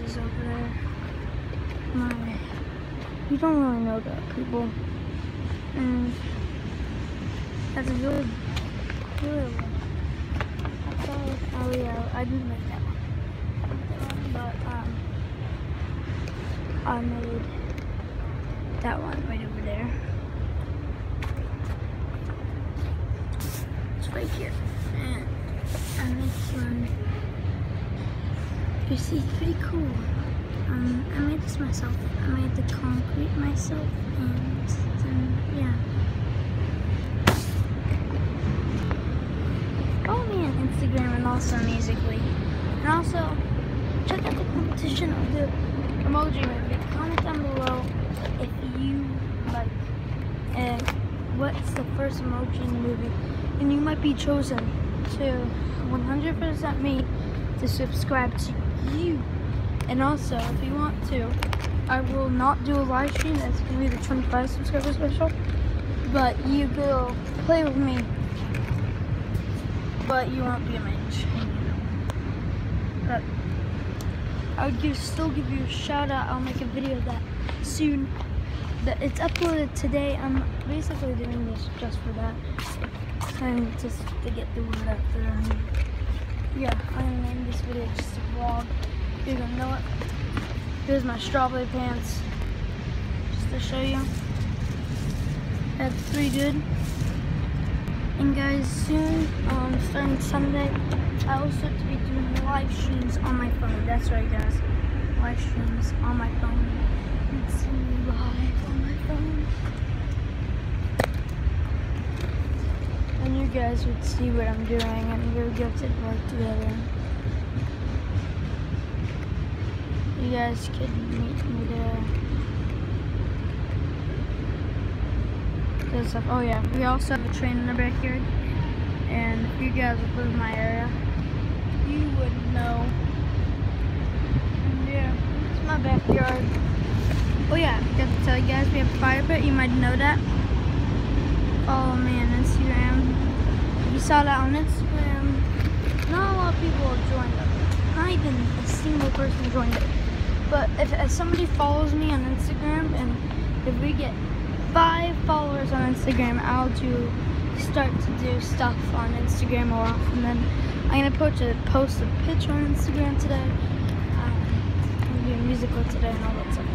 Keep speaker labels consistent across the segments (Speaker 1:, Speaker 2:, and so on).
Speaker 1: is over there. My you don't really know the people. And that's a good, good one. I thought, oh yeah, I didn't make. That one, But, um, I made that one right over there. It's right here. And, and this one, you see, it's pretty cool. Um, I made this myself. I made the concrete myself, and then, yeah. Follow me on Instagram and also Musical.ly. And also, check out the competition of the emoji movie. Comment down below if you like and what's the first emoji movie. And you might be chosen to 100% me to subscribe to you. And also, if you want to, I will not do a live stream. That's going to be the 25 subscriber special. But you will play with me but you won't be a mage. But I would give, still give you a shout out. I'll make a video of that soon. That it's uploaded today. I'm basically doing this just for that, and just to get the word out there. Yeah, I'm gonna this video just a vlog. You're gonna know it. Here's my strawberry pants, just to show you. That's pretty good. And guys, soon, um, starting Sunday, I also have to be doing live streams on my phone. That's right, guys. Live streams on my phone. Me live on my phone. And you guys would see what I'm doing, and we would get to work together. You guys could meet me there. Oh yeah, we also have a train in the backyard. And if you guys live in my area, you would know. And yeah, it's my backyard. Oh yeah, got to tell you guys we have a fire pit. You might know that. Follow me on Instagram. If you saw that on Instagram, not a lot of people joined it. Not even a single person joined it. But if, if somebody follows me on Instagram and if we get five followers on Instagram, I'll do start to do stuff on Instagram more often. Then I'm gonna post a post a picture on Instagram today. Um, I'm doing musical today and all that stuff.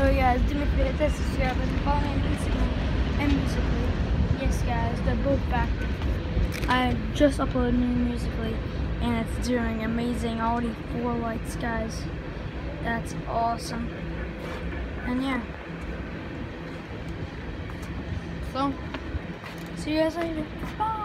Speaker 1: Oh yeah, do me a favor, hit that subscribe button, follow me on Instagram and Musical.ly. Yes guys, they're both back. I just uploaded new Musical.ly and it's doing amazing. Already four likes guys. That's awesome. And yeah. So, see you guys later. Bye.